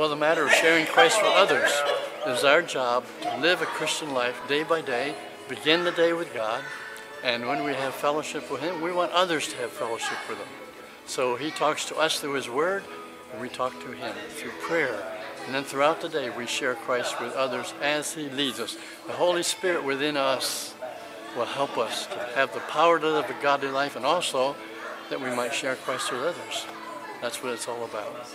Well, the matter of sharing Christ with others is our job to live a Christian life day by day, begin the day with God, and when we have fellowship with Him, we want others to have fellowship with Him. So He talks to us through His Word, and we talk to Him through prayer. And then throughout the day, we share Christ with others as He leads us. The Holy Spirit within us will help us to have the power to live a godly life and also that we might share Christ with others. That's what it's all about.